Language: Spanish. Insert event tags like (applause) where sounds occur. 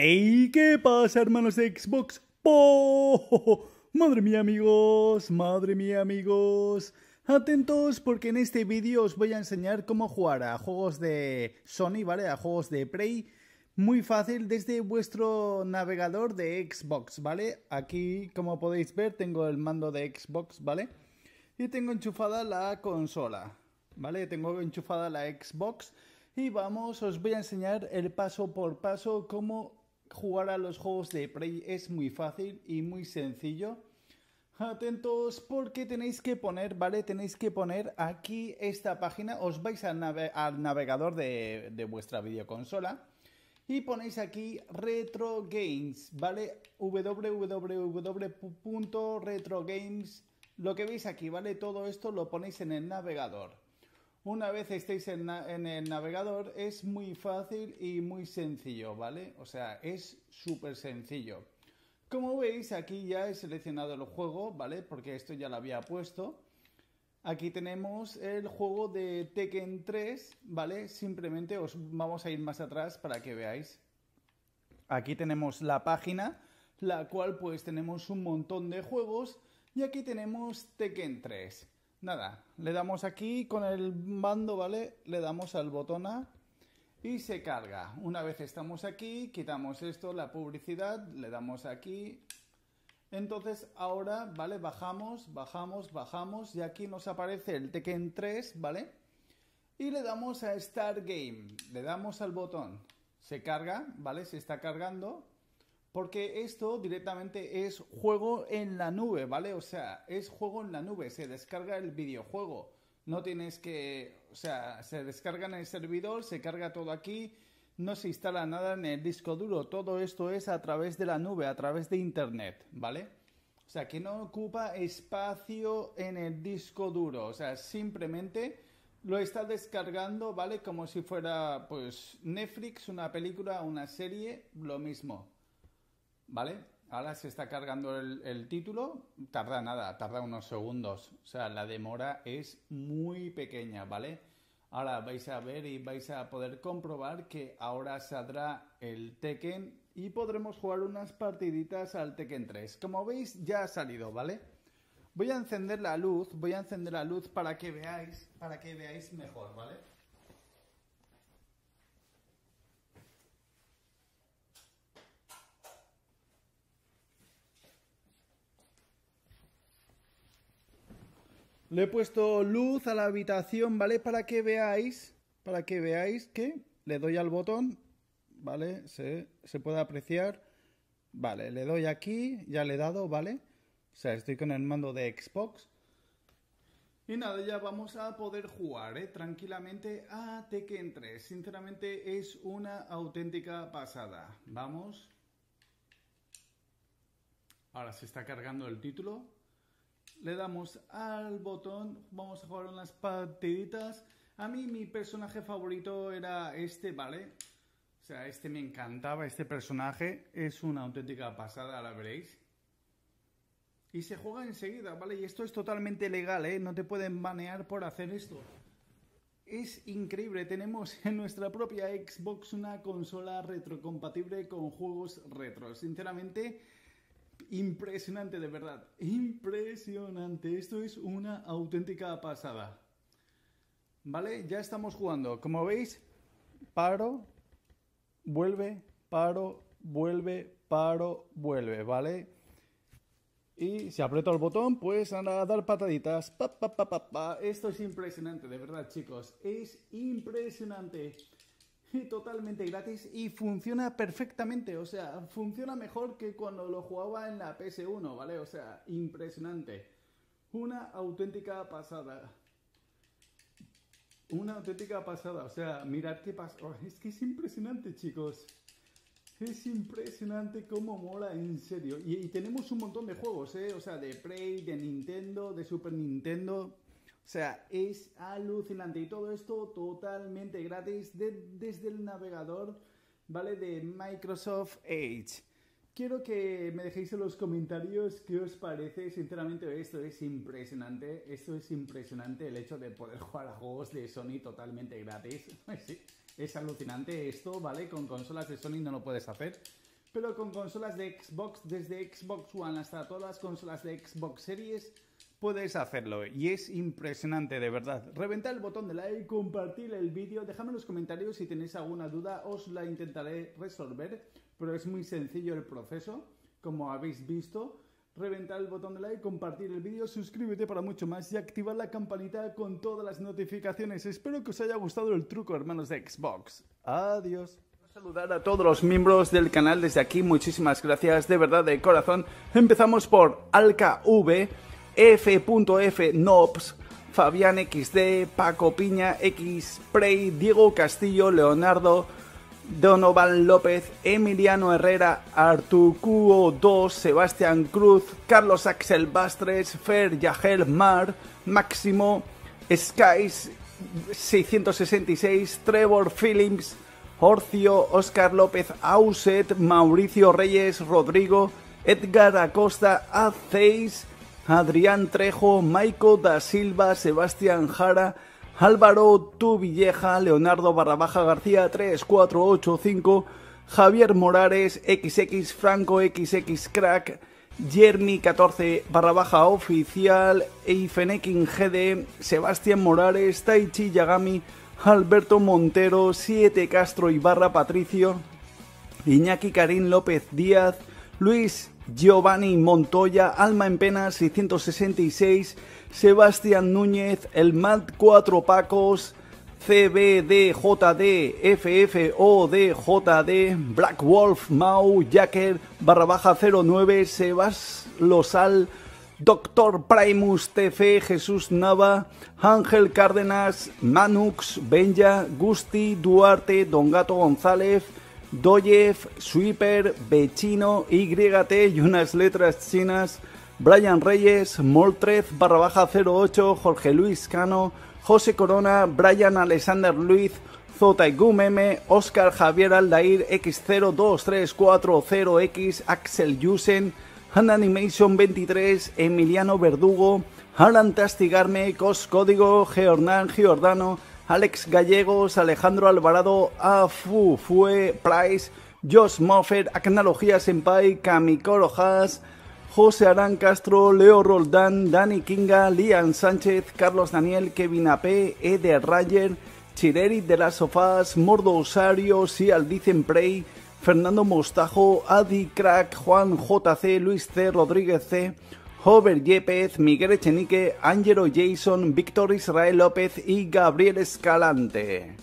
¡Ey! ¿Qué pasa, hermanos de Xbox? ¡Po! Madre mía, amigos, madre mía, amigos. Atentos porque en este vídeo os voy a enseñar cómo jugar a juegos de Sony, ¿vale? A juegos de Prey. Muy fácil desde vuestro navegador de Xbox, ¿vale? Aquí, como podéis ver, tengo el mando de Xbox, ¿vale? Y tengo enchufada la consola, ¿vale? Tengo enchufada la Xbox y vamos, os voy a enseñar el paso por paso cómo jugar a los juegos de Prey es muy fácil y muy sencillo. Atentos porque tenéis que poner, ¿vale? Tenéis que poner aquí esta página, os vais al, navegador de, de, vuestra videoconsola y ponéis aquí Retro Games, ¿vale? www.retrogames, lo que veis aquí, ¿vale? Todo esto lo ponéis en el navegador. Una vez estéis en, el navegador es muy fácil y muy sencillo, ¿vale? O sea, es súper sencillo. Como veis, aquí ya he seleccionado el juego, ¿vale? Porque esto ya lo había puesto. Aquí tenemos el juego de Tekken 3, ¿vale? Simplemente os vamos a ir más atrás para que veáis. Aquí tenemos la página, la cual pues tenemos un montón de juegos y aquí tenemos Tekken 3. Nada, le damos aquí con el mando, ¿vale? Le damos al botón A y se carga. Una vez estamos aquí, quitamos esto, la publicidad, le damos aquí. Entonces ahora, ¿vale? Bajamos, bajamos, bajamos y aquí nos aparece el Tekken 3, ¿vale? Y le damos a Start Game, le damos al botón. Se carga, ¿vale? Se está cargando porque esto directamente es juego en la nube, ¿vale? O sea, es juego en la nube, se descarga el videojuego. No tienes que, o sea, se descarga en el servidor, se carga todo aquí, no se instala nada en el disco duro. Todo esto es a través de la nube, a través de internet, ¿vale? O sea, que no ocupa espacio en el disco duro. O sea, simplemente lo está descargando, ¿vale? Como si fuera, pues, Netflix, una película, una serie, lo mismo. ¿Vale? Ahora se está cargando el, título, tarda nada, tarda unos segundos. O sea, la demora es muy pequeña, ¿vale? Ahora vais a ver y vais a poder comprobar que ahora saldrá el Tekken y podremos jugar unas partiditas al Tekken 3. Como veis, ya ha salido, ¿vale? Voy a encender la luz, voy a encender la luz para que veáis, para que veáis mejor, ¿vale? Le he puesto luz a la habitación, ¿vale? Para que veáis, para que veáis que le doy al botón, ¿vale? Se, puede apreciar. Vale, le doy aquí, ya le he dado, ¿vale? O sea, estoy con el mando de Xbox. Y nada, ya vamos a poder jugar ¿eh? tranquilamente a Tekken 3. Sinceramente es una auténtica pasada. Vamos. Ahora se está cargando el título le damos al botón, vamos a jugar unas partiditas. A mí mi personaje favorito era este, ¿vale? O sea, este me encantaba, este personaje es una auténtica pasada, la veréis. Y se juega enseguida, ¿vale? Y esto es totalmente legal, ¿eh? No te pueden banear por hacer esto. Es increíble, tenemos en nuestra propia Xbox una consola retrocompatible con juegos retro. Sinceramente, impresionante, de verdad. Impresionante. Esto es una auténtica pasada. ¿Vale? Ya estamos jugando. Como veis, paro, vuelve, paro, vuelve, paro, vuelve, ¿vale? Y si aprieto el botón, pues a dar pataditas. Pa, pa, pa, Esto es impresionante, de verdad, chicos. Es impresionante (laughs) totalmente gratis y funciona perfectamente, o sea, funciona mejor que cuando lo jugaba en la PS1, ¿vale? O sea, impresionante. Una auténtica pasada. Una auténtica pasada, o sea, mirad qué pasa. Oh, es que es impresionante, chicos. Es impresionante cómo mola, en serio. Y, tenemos un montón de juegos, ¿eh? O sea, de Prey, de Nintendo, de Super Nintendo. O sea, es alucinante y todo esto totalmente gratis desde el navegador, ¿vale? De Microsoft Edge. Quiero que me dejéis en los comentarios qué os parece. Sinceramente, esto es impresionante. Esto es impresionante el hecho de poder jugar a juegos de Sony totalmente gratis. (laughs) es alucinante esto, ¿vale? Con consolas de Sony no lo puedes hacer. pero con consolas de Xbox, desde Xbox One hasta todas las consolas de Xbox Series, puedes hacerlo. Y es impresionante, de verdad. Reventar el botón de like, compartir el vídeo, dejadme en los comentarios si tenéis alguna duda, os la intentaré resolver, pero es muy sencillo el proceso, como habéis visto reventar el botón de like, compartir el vídeo, suscríbete para mucho más y activar la campanita con todas las notificaciones. Espero que os haya gustado el truco, hermanos de Xbox. Adiós. Saludar a todos los miembros del canal desde aquí, muchísimas gracias, de verdad, de corazón. Empezamos por Alka V, F.F. Nobs, Fabián XD, Paco Piña, X Prey, Diego Castillo, Leonardo, Donovan López, Emiliano Herrera, Artucuo 2, Sebastián Cruz, Carlos Axel Bastres, Fer Yagel Mar, Máximo, Skies 666, Trevor Phillips, Orcio, Oscar López Auset, Mauricio Reyes, Rodrigo, Edgar Acosta, Aceis, Adrián Trejo, Maico da Silva, Sebastián Jara, Álvaro Tuvilleja, Leonardo Barrabaja García 3485, Javier Morales, XX Franco, XX Crack, Jeremy 14 Barrabaja Oficial, Eifenekin GD, Sebastián Morales, Taichi Yagami, Alberto Montero, 7 Castro Ibarra Patricio, Iñaki Karim López Díaz, Luis Giovanni Montoya, Alma en Pena 666, Sebastián Núñez, el MAD 4 Pacos, CBDJD, FFODJD, Black Wolf, Mau, Jacker, barra baja 09, Sebas Losal, Doctor Primus TF, Jesús Nava, Ángel Cárdenas, Manux, Benja, Gusti, Duarte, Don Gato González, Doyev, Sweeper, Bechino, YT y unas letras chinas, Brian Reyes, Moltrez, barra baja 08, Jorge Luis Cano, José Corona, Brian Alexander Luis, Meme, Oscar Javier Aldair, X02340X, Axel Yusen, Han Animation 23, Emiliano Verdugo, Alan Tastigarme, Cos Código, Geornan Giordano, Alex Gallegos, Alejandro Alvarado, Afu Fue, Price, Josh Moffett, Acnología Senpai, Kamikoro Haas, José Arán Castro, Leo Roldán, Dani Kinga, Lian Sánchez, Carlos Daniel, Kevin AP, Eder Rayer, Chireri de las Sofás, Mordo Osario, Sial Dicen Prey, Fernando Mostajo, Adi Crack, Juan JC, Luis C, Rodríguez C, Hover Yepez, Miguel Echenique, Ángelo Jason, Víctor Israel López y Gabriel Escalante.